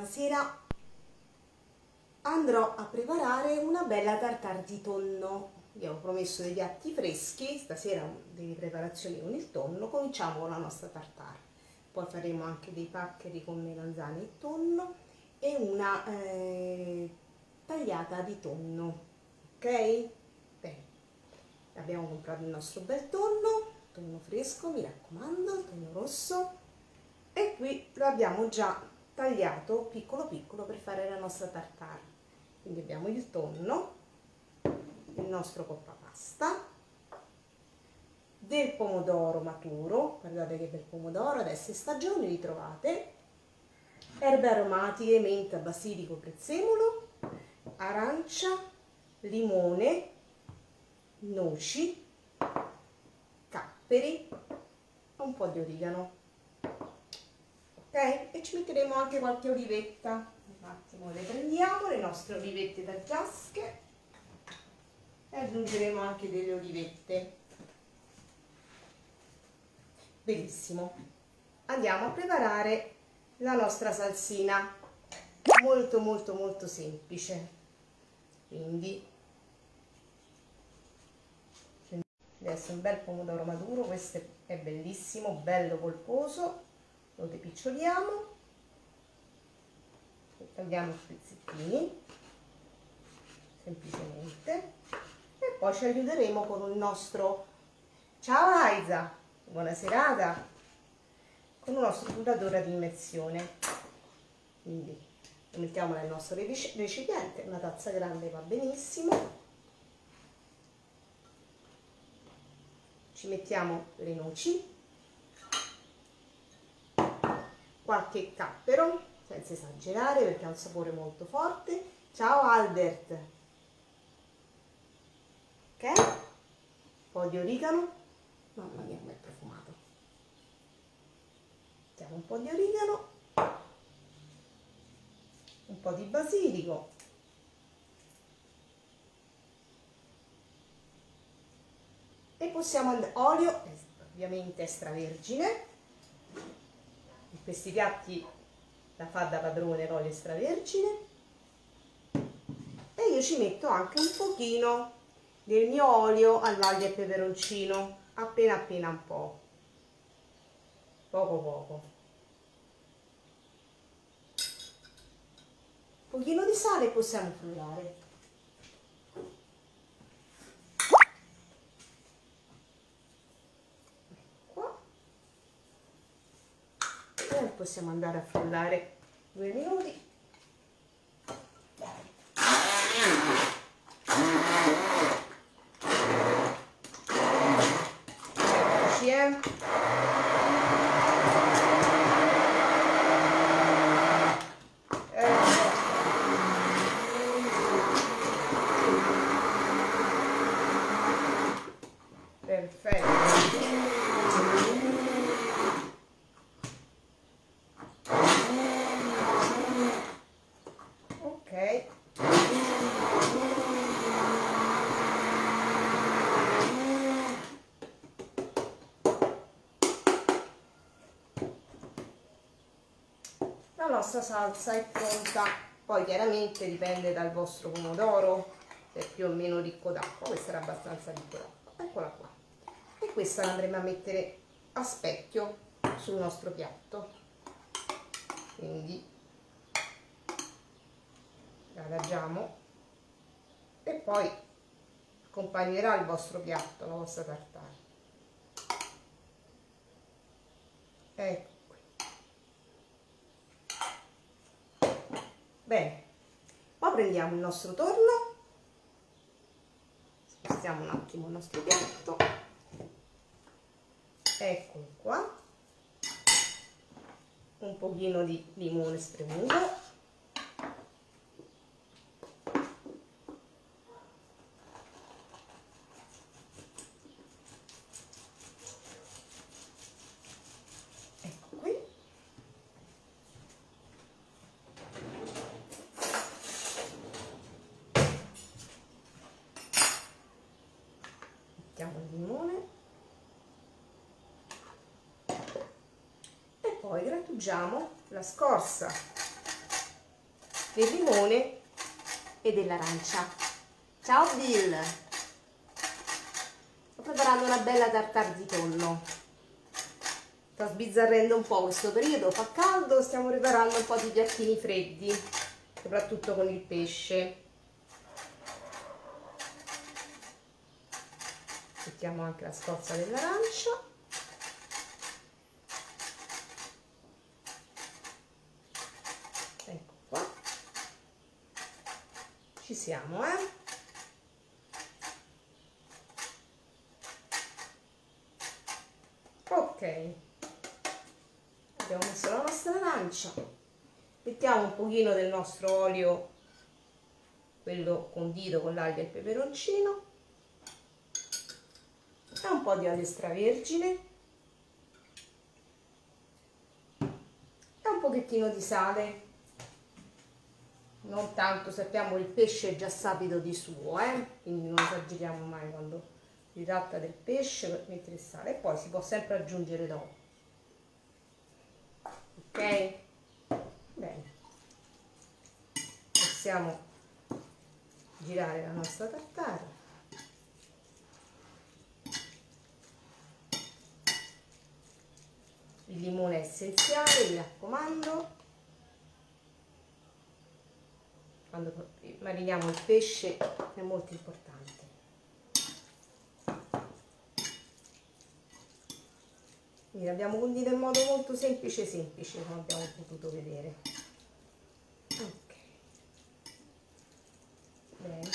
buonasera. Andrò a preparare una bella tartare di tonno. Vi ho promesso dei piatti freschi stasera delle preparazioni con il tonno. Cominciamo con la nostra tartare. Poi faremo anche dei paccheri con melanzane e tonno e una eh, tagliata di tonno ok? Bene. Abbiamo comprato il nostro bel tonno tonno fresco mi raccomando il tonno rosso. E qui lo abbiamo già tagliato piccolo piccolo per fare la nostra tartare. Quindi abbiamo il tonno il nostro coppa pasta del pomodoro maturo. Guardate che bel pomodoro adesso è stagione li trovate. Erbe aromatiche menta basilico prezzemolo arancia limone noci capperi un po' di origano ok? E ci metteremo anche qualche olivetta. Un attimo le prendiamo le nostre olivette da giasche. E aggiungeremo anche delle olivette. Benissimo. Andiamo a preparare la nostra salsina. Molto molto molto semplice. Quindi adesso un bel pomodoro maduro questo è bellissimo bello polposo lo depiccioliamo tagliamo i pezzettini semplicemente. E poi ci aiuteremo con il nostro ciao Aiza buona serata con il nostro frullatore di immersione. Quindi lo mettiamo nel nostro recipiente una tazza grande va benissimo. Ci mettiamo le noci qualche cappero senza esagerare perché ha un sapore molto forte. Ciao Albert. Ok un po' di origano? Mamma mia come è profumato. Mettiamo un po' di origano. Un po' di basilico. E possiamo andare olio ovviamente extravergine. in questi piatti la fa da padrone l'olio extravergine e io ci metto anche un pochino del mio olio all'aglio e peperoncino appena appena un po' poco poco. Un pochino di sale possiamo frullare possiamo andare a frullare. Due minuti. Eccoci, nostra salsa è pronta. Poi chiaramente dipende dal vostro pomodoro se è più o meno ricco d'acqua questo era abbastanza ricco d'acqua. Eccola qua. E questa andremo a mettere a specchio sul nostro piatto. Quindi la adagiamo e poi accompagnerà il vostro piatto la vostra tartare. Ecco bene. Poi prendiamo il nostro torno. Spostiamo un attimo il nostro piatto. Eccolo qua. Un pochino di limone spremuto mettiamo il limone e poi grattugiamo la scorza del limone e dell'arancia. Ciao Bill! Sto preparando una bella tartare di tonno. Sta sbizzarrendo un po' questo periodo, fa caldo, stiamo preparando un po' di piattini freddi, soprattutto con il pesce. Mettiamo anche la scorza dell'arancia. Ecco qua. Ci siamo, eh? Ok. Abbiamo messo la nostra arancia. Mettiamo un pochino del nostro olio, quello condito con l'aglio e il peperoncino e un po' di olio extravergine e un pochettino di sale. Non tanto sappiamo il pesce è già sapido di suo eh? quindi non esageriamo mai quando si tratta del pesce per mettere il sale. E poi si può sempre aggiungere dopo. Ok? Bene. Possiamo girare la nostra tartare il limone essenziale, mi raccomando. Quando mariniamo il pesce è molto importante. Quindi l'abbiamo condito in modo molto semplice semplice, come abbiamo potuto vedere. Ok. Bene.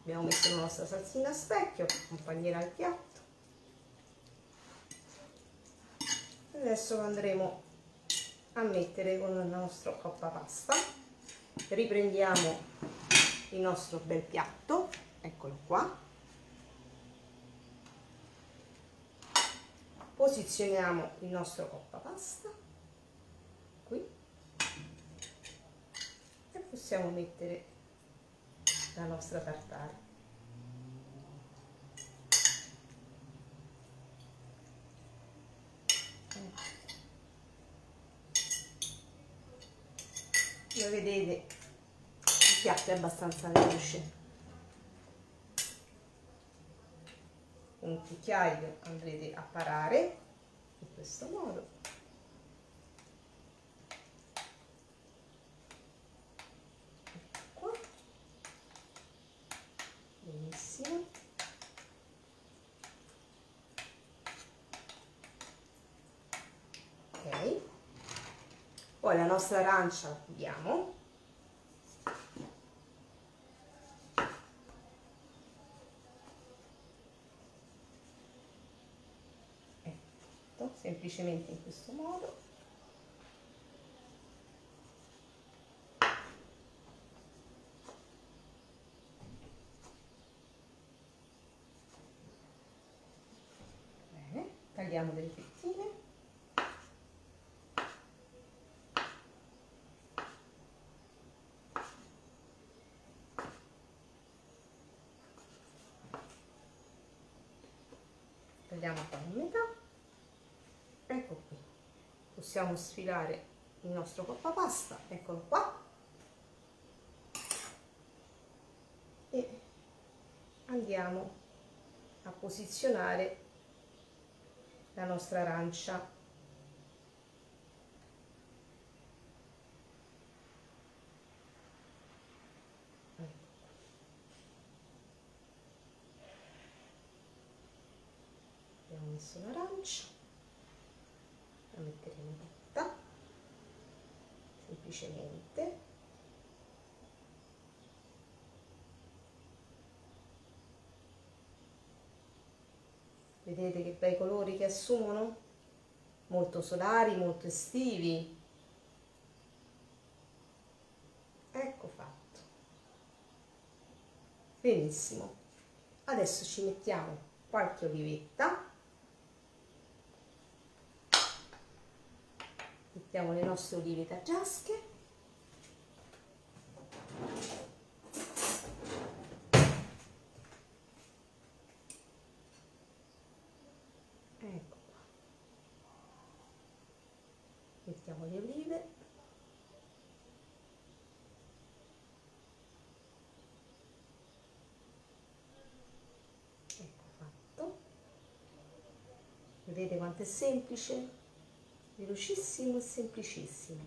Abbiamo messo la nostra salsina a specchio, accompagnerà il piatto. Adesso lo andremo a mettere con il nostro coppa pasta. Riprendiamo il nostro bel piatto. Eccolo qua. Posizioniamo il nostro coppa pasta. Qui. E possiamo mettere la nostra tartare come vedete il piatto è abbastanza veloce. Un cucchiaio andrete a parare in questo modo qua benissimo ok poi la nostra arancia chiudiamo ecco, semplicemente in questo modo. Bene tagliamo delle fettine tagliamo qua in metà ecco qui. Possiamo sfilare il nostro coppa pasta eccolo qua. E andiamo a posizionare la nostra arancia messo l'arancia la metteremo tutta semplicemente. Vedete che bei colori che assumono? Molto solari molto estivi. Ecco fatto. Benissimo. Adesso ci mettiamo qualche olivetta mettiamo le nostre olive tagliasche ecco mettiamo le olive. Ecco Vedete quanto è semplice? Velocissimo e semplicissimo.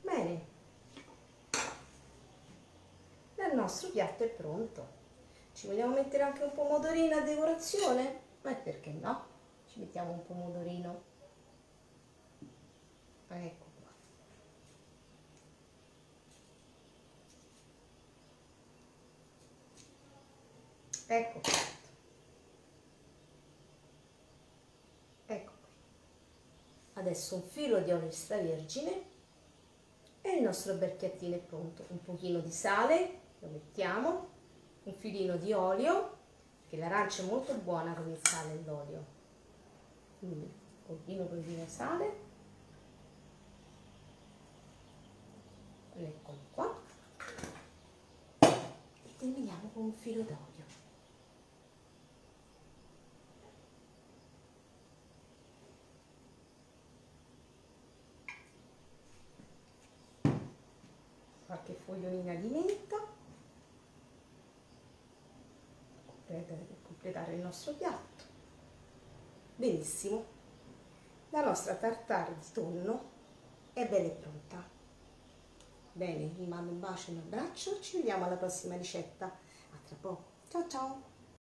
Bene. Il nostro piatto è pronto. Ci vogliamo mettere anche un pomodorino a decorazione? ma perché no? ci mettiamo un pomodorino. Ecco ecco qui adesso un filo di olio extravergine e il nostro berchiattino è pronto. Un pochino di sale lo mettiamo un filino di olio che l'arancia è molto buona con il sale e l'olio. Quindi un pochino di sale. Eccolo qua. E terminiamo con un filo d'olio qualche fogliolina di menta per completare il nostro piatto. Benissimo. La nostra tartare di tonno è bella e pronta. Bene vi mando un bacio e un abbraccio ci vediamo alla prossima ricetta. A tra poco. Ciao ciao